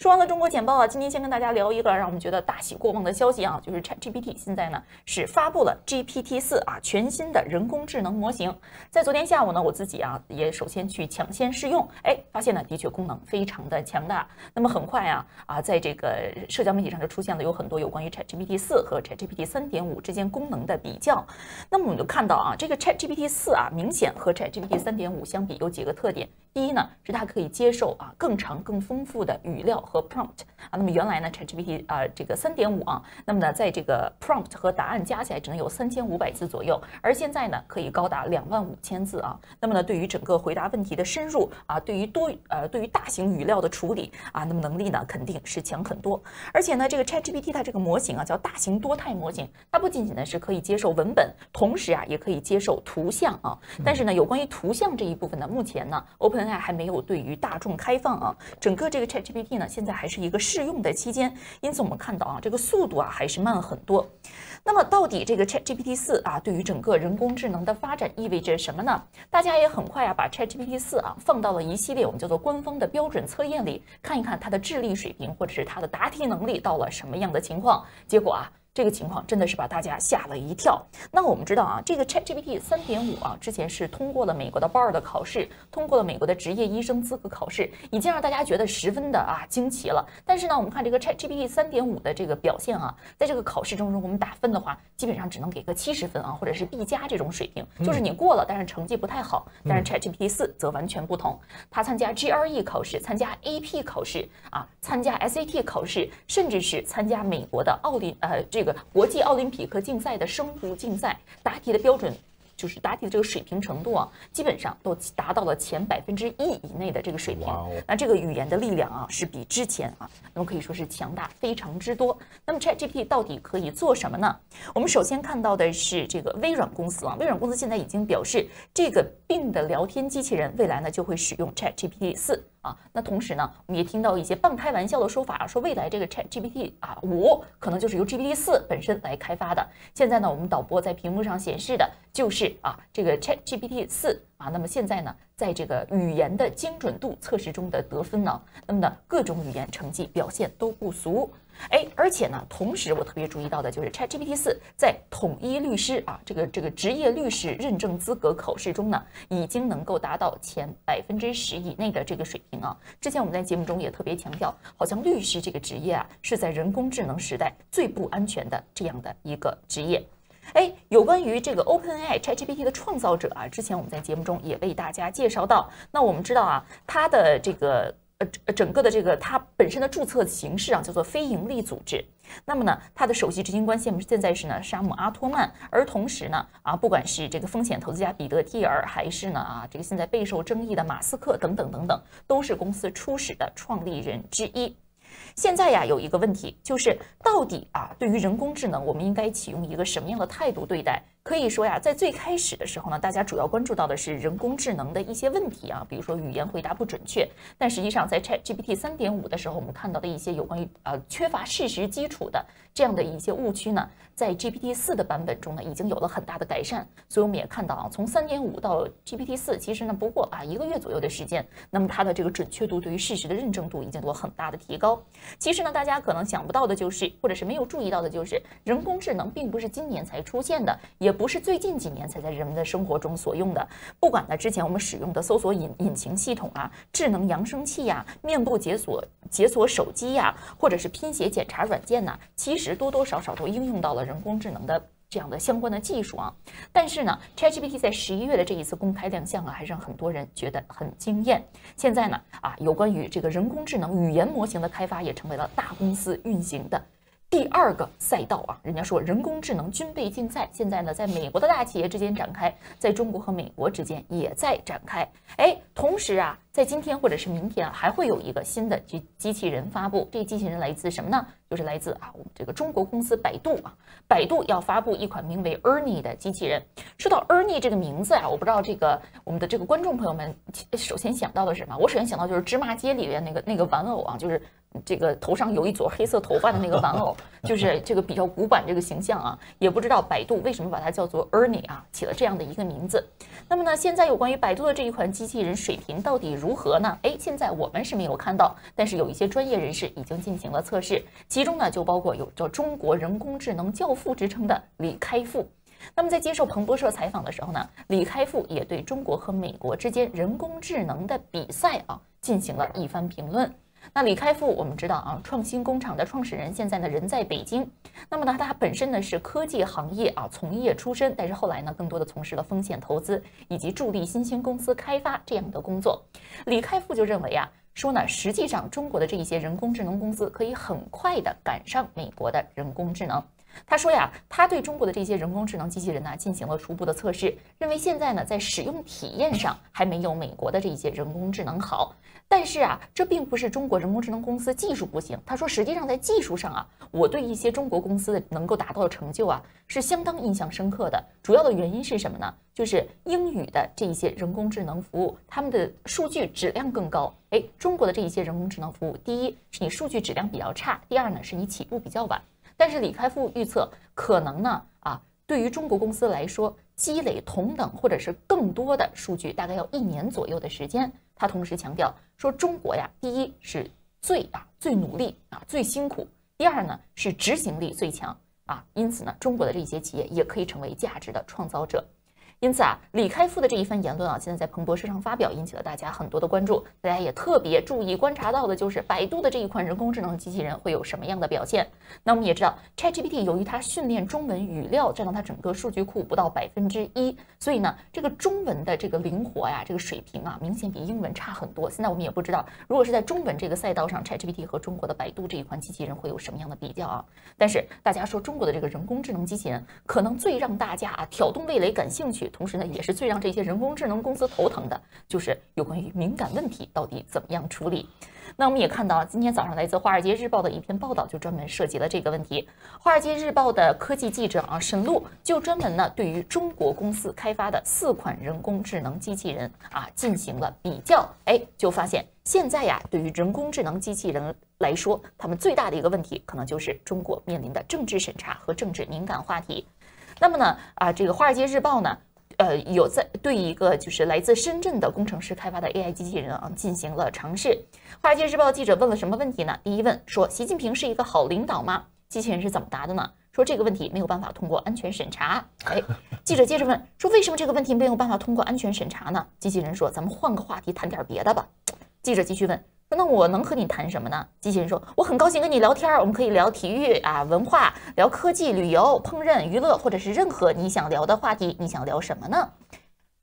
说完了中国简报啊，今天先跟大家聊一个让我们觉得大喜过望的消息啊，就是 ChatGPT 现在呢是发布了 GPT 四啊全新的人工智能模型。在昨天下午呢，我自己啊也首先去抢先试用，哎，发现呢的确功能非常的强大。那么很快啊啊，在这个社交媒体上就出现了有很多有关于 ChatGPT 四和 ChatGPT 三点五之间功能的比较。那么我们就看到啊，这个 ChatGPT 四啊明显和 ChatGPT 三点五相比有几个特点。第一呢，是它可以接受啊更长、更丰富的语料和 prompt 啊。那么原来呢，ChatGPT 啊这个三点五啊，那么呢在这个 prompt 和答案加起来只能有三千五百字左右，而现在呢可以高达两万五千字啊。那么呢对于整个回答问题的深入啊，对于多呃对于大型语料的处理啊，那么能力呢肯定是强很多。而且呢这个 ChatGPT 它这个模型啊叫大型多态模型，它不仅仅呢是可以接受文本，同时啊也可以接受图像啊。但是呢有关于图像这一部分呢，目前呢 Open 现在还没有对于大众开放啊，整个这个 ChatGPT 呢，现在还是一个试用的期间，因此我们看到啊，这个速度啊还是慢很多。那么到底这个 ChatGPT 四啊，对于整个人工智能的发展意味着什么呢？大家也很快啊，把 ChatGPT 四啊放到了一系列我们叫做官方的标准测验里，看一看它的智力水平或者是它的答题能力到了什么样的情况。结果啊。这个情况真的是把大家吓了一跳。那我们知道啊，这个 ChatGPT 三点五啊，之前是通过了美国的 Bar 的考试，通过了美国的职业医生资格考试，已经让大家觉得十分的啊惊奇了。但是呢，我们看这个 ChatGPT 三点五的这个表现啊，在这个考试中，中我们打分的话，基本上只能给个七十分啊，或者是 B 加这种水平，就是你过了，但是成绩不太好。但是 ChatGPT 四则完全不同，它参加 GRE 考试，参加 AP 考试啊，参加 SAT 考试，甚至是参加美国的奥林呃这。这个国际奥林匹克竞赛的生物竞赛答题的标准，就是答题的这个水平程度啊，基本上都达到了前百分之一以内的这个水平。那这个语言的力量啊，是比之前啊，那么可以说是强大非常之多。那么 ChatGPT 到底可以做什么呢？我们首先看到的是这个微软公司啊，微软公司现在已经表示，这个病的聊天机器人未来呢就会使用 ChatGPT 四。啊，那同时呢，我们也听到一些半开玩笑的说法，说未来这个 Chat GPT 啊五可能就是由 GPT 四本身来开发的。现在呢，我们导播在屏幕上显示的就是啊这个 Chat GPT 四啊。那么现在呢，在这个语言的精准度测试中的得分呢，那么呢各种语言成绩表现都不俗。哎，而且呢，同时我特别注意到的就是 ChatGPT 四在统一律师啊这个这个职业律师认证资格考试中呢，已经能够达到前百分之十以内的这个水平啊。之前我们在节目中也特别强调，好像律师这个职业啊，是在人工智能时代最不安全的这样的一个职业。哎，有关于这个 OpenAI ChatGPT 的创造者啊，之前我们在节目中也为大家介绍到。那我们知道啊，它的这个。呃，整个的这个它本身的注册形式啊，叫做非营利组织。那么呢，它的首席执行官现现在是呢沙姆阿托曼，而同时呢啊，不管是这个风险投资家彼得蒂尔，还是呢啊这个现在备受争议的马斯克等等等等，都是公司初始的创立人之一。现在呀，有一个问题，就是到底啊，对于人工智能，我们应该启用一个什么样的态度对待？可以说呀，在最开始的时候呢，大家主要关注到的是人工智能的一些问题啊，比如说语言回答不准确。但实际上，在 ChatGPT 三点五的时候，我们看到的一些有关于呃缺乏事实基础的这样的一些误区呢，在 GPT 四的版本中呢，已经有了很大的改善。所以我们也看到啊，从三点五到 GPT 四，其实呢不过啊一个月左右的时间，那么它的这个准确度对于事实的认证度已经有了很大的提高。其实呢，大家可能想不到的就是，或者是没有注意到的就是，人工智能并不是今年才出现的，也也不是最近几年才在人们的生活中所用的。不管呢，之前我们使用的搜索引引擎系统啊、智能扬声器呀、面部解锁解锁手机呀，或者是拼写检查软件呐，其实多多少少都应用到了人工智能的这样的相关的技术啊。但是呢，ChatGPT 在十一月的这一次公开亮相啊，还是让很多人觉得很惊艳。现在呢，啊，有关于这个人工智能语言模型的开发，也成为了大公司运行的。第二个赛道啊，人家说人工智能军备竞赛，现在呢，在美国的大企业之间展开，在中国和美国之间也在展开。哎，同时啊，在今天或者是明天啊，还会有一个新的机机器人发布。这机器人来自什么呢？就是来自啊，我们这个中国公司百度啊。百度要发布一款名为 Ernie 的机器人。说到 Ernie 这个名字啊，我不知道这个我们的这个观众朋友们首先想到的是什么？我首先想到就是芝麻街里面那个那个玩偶啊，就是。这个头上有一撮黑色头发的那个玩偶，就是这个比较古板这个形象啊，也不知道百度为什么把它叫做 Ernie 啊，起了这样的一个名字。那么呢，现在有关于百度的这一款机器人水平到底如何呢？哎，现在我们是没有看到，但是有一些专业人士已经进行了测试，其中呢就包括有着中国人工智能教父之称的李开复。那么在接受彭博社采访的时候呢，李开复也对中国和美国之间人工智能的比赛啊进行了一番评论。那李开复，我们知道啊，创新工厂的创始人，现在呢人在北京。那么呢，他本身呢是科技行业啊从业出身，但是后来呢，更多的从事了风险投资以及助力新兴公司开发这样的工作。李开复就认为啊，说呢，实际上中国的这一些人工智能公司可以很快的赶上美国的人工智能。他说呀，他对中国的这些人工智能机器人呢进行了初步的测试，认为现在呢在使用体验上还没有美国的这些人工智能好。但是啊，这并不是中国人工智能公司技术不行。他说，实际上在技术上啊，我对一些中国公司的能够达到的成就啊，是相当印象深刻的。主要的原因是什么呢？就是英语的这一些人工智能服务，他们的数据质量更高。哎，中国的这一些人工智能服务，第一是你数据质量比较差，第二呢是你起步比较晚。但是李开复预测，可能呢啊，对于中国公司来说，积累同等或者是更多的数据，大概要一年左右的时间。他同时强调说，中国呀，第一是最啊最努力啊最辛苦，第二呢是执行力最强啊，因此呢，中国的这些企业也可以成为价值的创造者。因此啊，李开复的这一番言论啊，现在在彭博社上发表，引起了大家很多的关注。大家也特别注意观察到的就是百度的这一款人工智能机器人会有什么样的表现。那我们也知道，ChatGPT 由于它训练中文语料占到它整个数据库不到百分之一，所以呢，这个中文的这个灵活呀，这个水平啊，明显比英文差很多。现在我们也不知道，如果是在中文这个赛道上，ChatGPT 和中国的百度这一款机器人会有什么样的比较啊？但是大家说中国的这个人工智能机器人可能最让大家啊挑动味蕾感兴趣。同时呢，也是最让这些人工智能公司头疼的，就是有关于敏感问题到底怎么样处理。那我们也看到，今天早上来自《华尔街日报》的一篇报道，就专门涉及了这个问题。《华尔街日报》的科技记者啊沈璐就专门呢对于中国公司开发的四款人工智能机器人啊进行了比较，哎，就发现现在呀，对于人工智能机器人来说，他们最大的一个问题，可能就是中国面临的政治审查和政治敏感话题。那么呢，啊，这个《华尔街日报》呢。呃，有在对一个就是来自深圳的工程师开发的 AI 机器人啊进行了尝试。华尔街日报记者问了什么问题呢？第一问说习近平是一个好领导吗？机器人是怎么答的呢？说这个问题没有办法通过安全审查。哎，记者接着问说为什么这个问题没有办法通过安全审查呢？机器人说咱们换个话题谈点别的吧。记者继续问。那我能和你谈什么呢？机器人说：“我很高兴跟你聊天儿，我们可以聊体育啊、文化、聊科技、旅游、烹饪、娱乐，或者是任何你想聊的话题。你想聊什么呢？”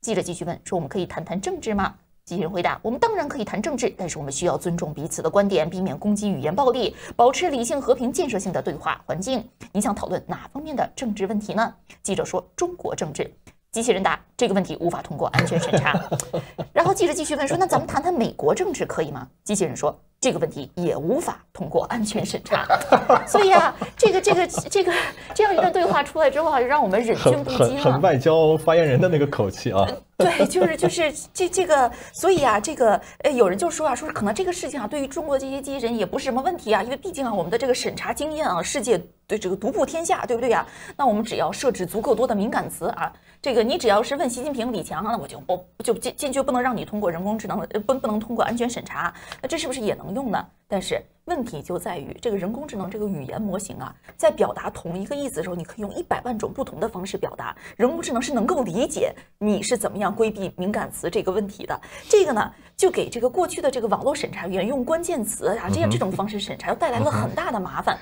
记者继续问：“说我们可以谈谈政治吗？”机器人回答：“我们当然可以谈政治，但是我们需要尊重彼此的观点，避免攻击、语言暴力，保持理性、和平、建设性的对话环境。你想讨论哪方面的政治问题呢？”记者说：“中国政治。”机器人答：这个问题无法通过安全审查。然后记者继续问说：“那咱们谈谈美国政治可以吗？”机器人说：“这个问题也无法通过安全审查。”所以啊，这个这个这个这样一段对话出来之后啊，让我们忍俊不禁了。很外交发言人的那个口气啊。对，就是就是这这个，所以啊，这个呃，有人就说啊，说可能这个事情啊，对于中国这些机器人也不是什么问题啊，因为毕竟啊，我们的这个审查经验啊，世界对这个独步天下，对不对啊？那我们只要设置足够多的敏感词啊。这个你只要是问习近平、李强，那我就我就坚坚决不能让你通过人工智能，不不能通过安全审查，那这是不是也能用呢？但是。问题就在于这个人工智能这个语言模型啊，在表达同一个意思的时候，你可以用一百万种不同的方式表达。人工智能是能够理解你是怎么样规避敏感词这个问题的。这个呢，就给这个过去的这个网络审查员用关键词啊这样这种方式审查，又带来了很大的麻烦。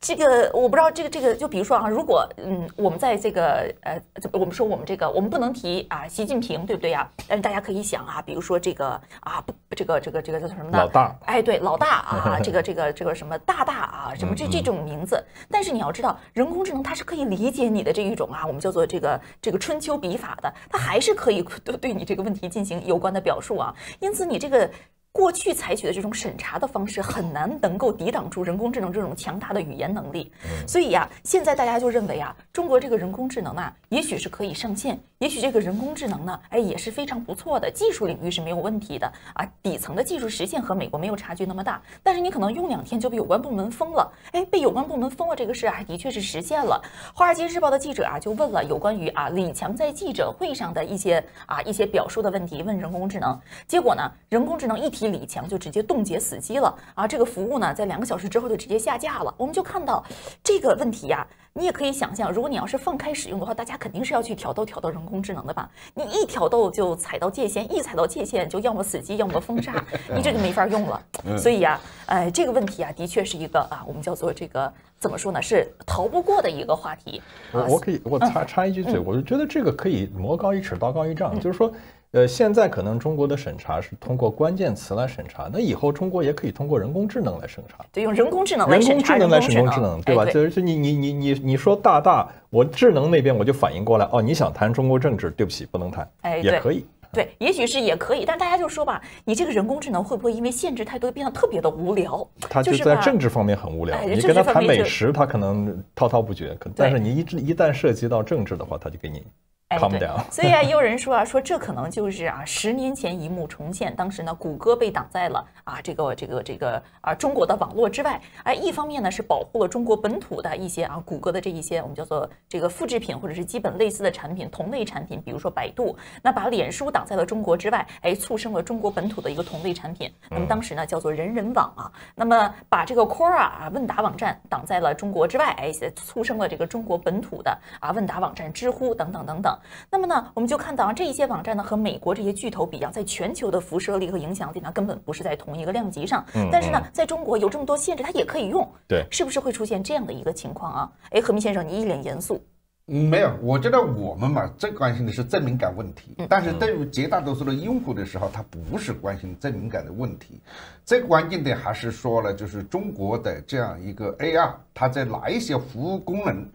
这个我不知道，这个这个就比如说啊，如果嗯，我们在这个呃，我们说我们这个我们不能提啊习近平，对不对呀？但是大家可以想啊，比如说这个啊不这个这个这个叫什么呢？老大。哎，对，老大啊。啊，这个这个这个什么大大啊，什么这这种名字，但是你要知道，人工智能它是可以理解你的这一种啊，我们叫做这个这个春秋笔法的，它还是可以对对你这个问题进行有关的表述啊。因此，你这个过去采取的这种审查的方式很难能够抵挡住人工智能这种强大的语言能力，所以呀，现在大家就认为啊，中国这个人工智能啊，也许是可以上线，也许这个人工智能呢，哎，也是非常不错的，技术领域是没有问题的啊，底层的技术实现和美国没有差距那么大，但是你可能用两天就被有关部门封了，哎，被有关部门封了这个事啊，的确是实现了。华尔街日报的记者啊，就问了有关于啊李强在记者会上的一些啊一些表述的问题，问人工智能，结果呢，人工智能一提。李强就直接冻结死机了啊！这个服务呢，在两个小时之后就直接下架了。我们就看到这个问题呀，你也可以想象，如果你要是放开使用的话，大家肯定是要去挑逗挑逗人工智能的吧？你一挑逗就踩到界限，一踩到界限就要么死机，要么封杀，你这就没法用了。所以呀，呃，这个问题啊，的确是一个啊，我们叫做这个怎么说呢？是逃不过的一个话题。我我可以我插插一句嘴，我就觉得这个可以魔高一尺，道高一丈，就是说。呃，现在可能中国的审查是通过关键词来审查，那以后中国也可以通过人工智能来审查。对，用人工智能来审查人工智能，对吧？就是你你你你你说大大，我智能那边我就反应过来，哦，你想谈中国政治，对不起，不能谈，哎，也可以。对，也许是也可以，但大家就说吧，你这个人工智能会不会因为限制太多变得特别的无聊？他就在政治方面很无聊，你跟他谈美食，他可能滔滔不绝，可但是你一一旦涉及到政治的话，他就给你。哎，对，所以啊，也有人说啊，说这可能就是啊，十年前一幕重现。当时呢，谷歌被挡在了啊，这个这个这个啊，中国的网络之外。哎，一方面呢是保护了中国本土的一些啊，谷歌的这一些我们叫做这个复制品或者是基本类似的产品，同类产品，比如说百度，那把脸书挡在了中国之外，哎，促生了中国本土的一个同类产品。那么当时呢叫做人人网啊，那么把这个 Quora 啊问答网站挡在了中国之外，哎，促生了这个中国本土的啊问答网站知乎等等等等。那么呢，我们就看到啊，这一些网站呢和美国这些巨头比啊，在全球的辐射力和影响力呢，根本不是在同一个量级上。嗯。但是呢，在中国有这么多限制，它也可以用。对。是不是会出现这样的一个情况啊？哎，何明先生，你一脸严肃。嗯，没有，我觉得我们嘛，最关心的是正敏感问题。嗯。但是对于绝大多数的用户的时候，他不是关心正敏感的问题。最关键的还是说了，就是中国的这样一个 AR，它在哪一些服务功能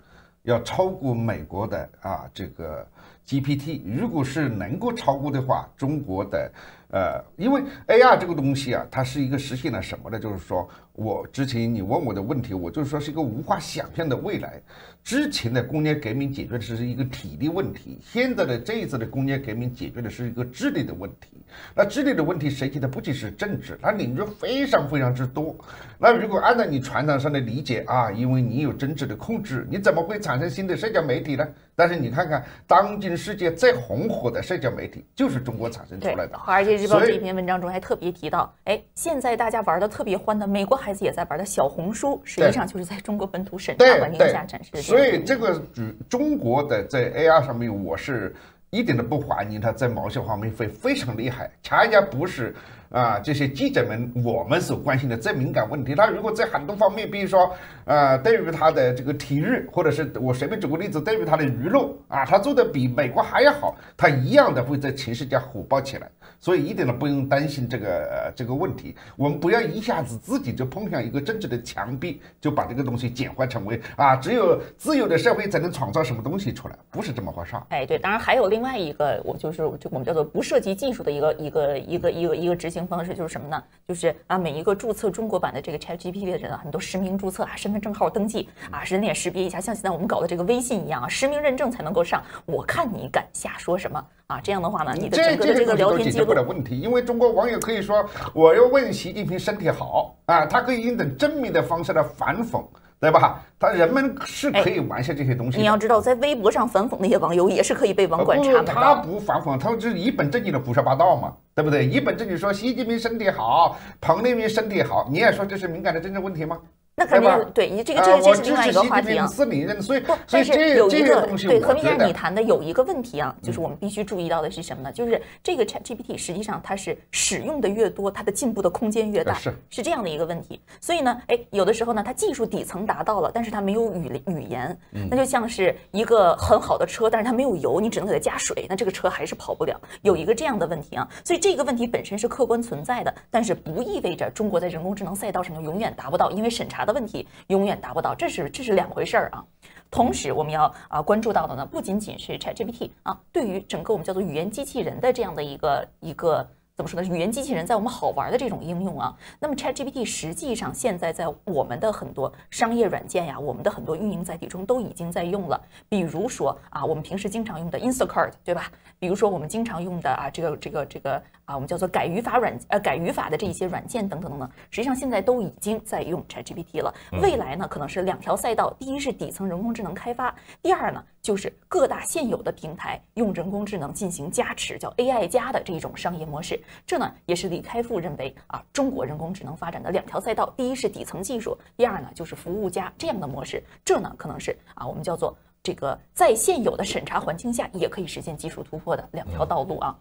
要超过美国的啊这个。GPT 如果是能够超过的话，中国的，呃，因为 AR 这个东西啊，它是一个实现了什么呢？就是说。我之前你问我的问题，我就是说是一个无法想象的未来。之前的工业革命解决的是一个体力问题，现在的这一次的工业革命解决的是一个智力的问题。那智力的问题涉及的不仅是政治，它领域非常非常之多。那如果按照你传统上的理解啊，因为你有政治的控制，你怎么会产生新的社交媒体呢？但是你看看，当今世界最红火的社交媒体就是中国产生出来的。华尔街日报这篇文章中还特别提到，哎，现在大家玩的特别欢的美国。孩子也在玩的小红书，实际上就是在中国本土审查环境下展示的。所以这个中国的在 AR 上面，我是一点都不怀疑它在某些方面会非常厉害，恰恰不是。啊，这些记者们，我们所关心的最敏感问题，他如果在很多方面，比如说，呃，对于他的这个体育，或者是我随便举个例子，对于他的娱乐啊，他做的比美国还要好，他一样的会在全世界火爆起来。所以一点都不用担心这个这个问题。我们不要一下子自己就碰上一个政治的墙壁，就把这个东西简化成为啊，只有自由的社会才能创造什么东西出来，不是这么回事。哎，对，当然还有另外一个，我就是就我们叫做不涉及技术的一个一个一个一个一个执行。方式就是什么呢？就是啊，每一个注册中国版的这个 ChatGPT 的人啊，很多实名注册啊，身份证号登记啊，人脸识别一下，像现在我们搞的这个微信一样啊，实名认证才能够上。我看你敢瞎说什么啊？这样的话呢，你的整个的这个聊天记录不了问题，因为中国网友可以说，我要问习近平身体好啊，他可以用等正面的方式来反讽。对吧？他人们是可以玩下这些东西。你要知道，在微博上反讽那些网友也是可以被网管查的。他不反讽，他就是一本正经的胡说八道嘛，对不对？一本正经说习近平身体好，彭丽媛身体好，你也说这是敏感的政治问题吗？那肯定对，你这个这个这是另外一个话题啊。所以不，但是有一个对何明先生你谈的有一个问题啊，就是我们必须注意到的是什么呢？就是这个 ChatGPT 实际上它是使用的越多，它的进步的空间越大，是是这样的一个问题。所以呢，哎，有的时候呢，它技术底层达到了，但是它没有语语言，那就像是一个很好的车，但是它没有油，你只能给它加水，那这个车还是跑不了。有一个这样的问题啊，所以这个问题本身是客观存在的，但是不意味着中国在人工智能赛道上就永远达不到，因为审查的问题永。远达不到，这是这是两回事儿啊。同时，我们要啊关注到的呢，不仅仅是 ChatGPT 啊，对于整个我们叫做语言机器人的这样的一个一个怎么说呢？语言机器人在我们好玩的这种应用啊，那么 ChatGPT 实际上现在在我们的很多商业软件呀，我们的很多运营载体中都已经在用了。比如说啊，我们平时经常用的 Instacart，对吧？比如说我们经常用的啊，这个这个这个啊，我们叫做改语法软呃改语法的这一些软件等等等等，实际上现在都已经在用 ChatGPT 了。未来呢，可能是两条赛道：第一是底层人工智能开发，第二呢就是各大现有的平台用人工智能进行加持，叫 AI 加的这种商业模式。这呢也是李开复认为啊，中国人工智能发展的两条赛道，第一是底层技术，第二呢就是服务加这样的模式。这呢可能是啊我们叫做这个在现有的审查环境下也可以实现技术突破的两条道路啊。